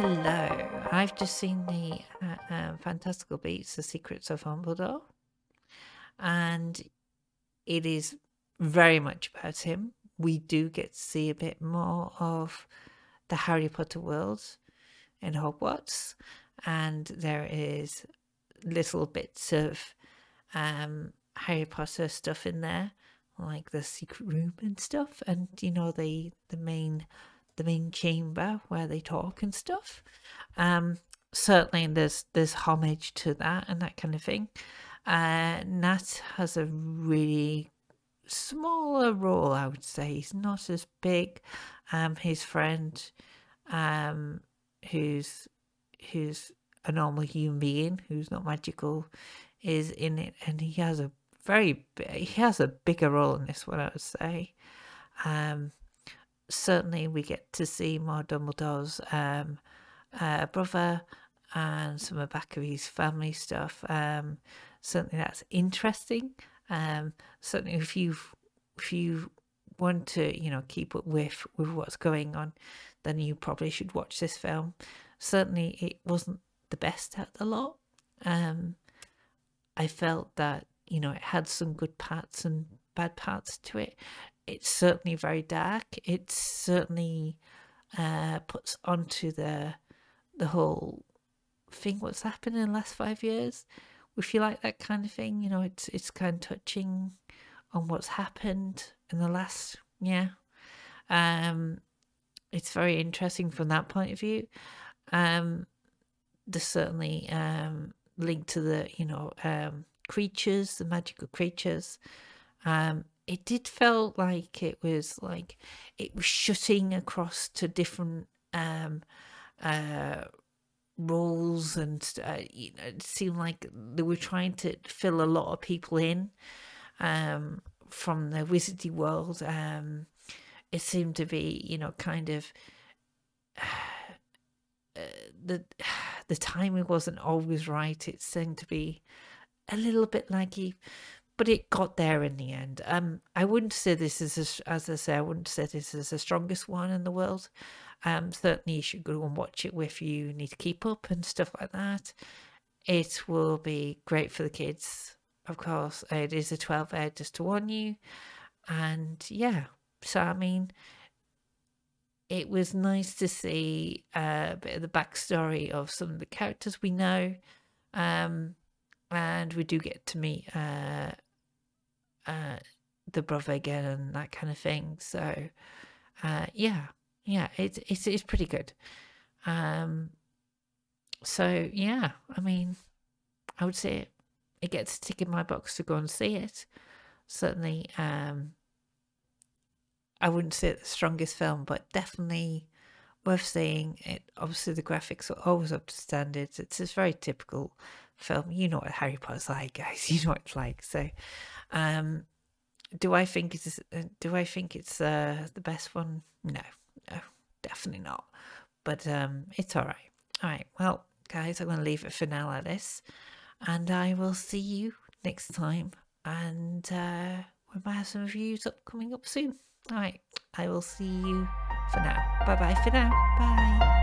hello. I've just seen the uh, um, Fantastical Beasts: The Secrets of Dumbledore, and it is very much about him. We do get to see a bit more of the Harry Potter world in Hogwarts, and there is little bits of um, Harry Potter stuff in there, like the secret room and stuff, and you know the the main the main chamber where they talk and stuff. Um, certainly, there's there's homage to that and that kind of thing. Uh, Nat has a really smaller role, I would say. He's not as big. Um, his friend, um, who's who's a normal human being who's not magical, is in it, and he has a very he has a bigger role in this one, I would say. Um, certainly, we get to see more Dumbledore's um, uh, brother and some of his family stuff. Um, certainly, that's interesting. Um, certainly, if you if you want to, you know, keep up with with what's going on, then you probably should watch this film. Certainly, it wasn't the best of the lot. Um, I felt that you know it had some good parts and bad parts to it. It's certainly very dark. It certainly uh, puts onto the the whole thing what's happened in the last five years. If you like that kind of thing, you know, it's it's kind of touching on what's happened in the last yeah. Um, it's very interesting from that point of view. Um, there's certainly um, linked to the you know um, creatures, the magical creatures. Um, it did feel like it was like it was shutting across to different um, uh, roles, and uh, you know, it seemed like they were trying to fill a lot of people in um, from the wizardy world. Um, it seemed to be, you know, kind of. Uh, the the timing wasn't always right. It seemed to be a little bit laggy, but it got there in the end. Um, I wouldn't say this is, a, as I say, I wouldn't say this is the strongest one in the world. Um, certainly you should go and watch it with you. need to keep up and stuff like that. It will be great for the kids, of course. It is a 12 hour just to warn you. And yeah, so I mean, it was nice to see uh, a bit of the backstory of some of the characters we know. Um, and we do get to meet uh, uh, the brother again and that kind of thing. So, uh, yeah, yeah, it's, it's, it's pretty good. Um, so, yeah, I mean, I would say it, it gets a tick in my box to go and see it. Certainly, um, I wouldn't say it's the strongest film, but definitely worth seeing. It obviously the graphics are always up to standards. It's a very typical film. You know what Harry Potter's like, guys. You know what it's like. So, um, do I think it's uh, do I think it's uh, the best one? No, no, definitely not. But um, it's all right. All right. Well, guys, I'm going to leave it for now at this, and I will see you next time. And uh, we might have some reviews up coming up soon. All right. I will see you for now. Bye bye for now. Bye.